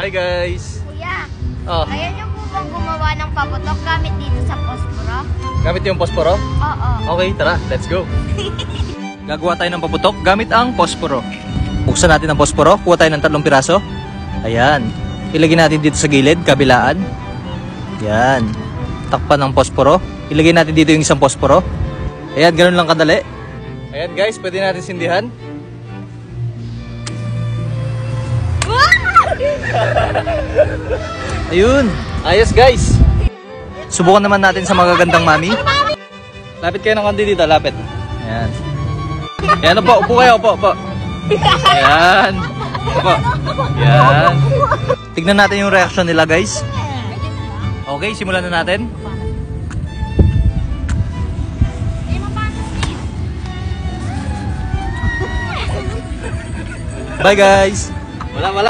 Hi guys! Kuya, Oh, kaya niyo po bang gumawa ng paputok gamit dito sa posporo? gamit yung posporo? Oo. Okay, tara, let's go. Gagawa tayo ng paputok gamit ang posporo. Buksan natin ang posporo, kuha tayo ng tatlong piraso. Ayan. Ilagay natin dito sa gilid, kabilaan. Yan. Takpan ng posporo. Ilagay natin dito yung isang posporo. Ayan, ganun lang kadali. Ayan guys, pwede natin sindihan. Ayun. Ayos guys. Subukan naman natin sa magagandang mami. Lapit kayo ng konti dito, lapit. Ayan. Ayan, upo, upo kayo, upo, upo. Ayan. Upo. Ayan. Tignan natin yung reaction nila, guys. Okay, simulan na natin. Bye, guys. Wala, wala.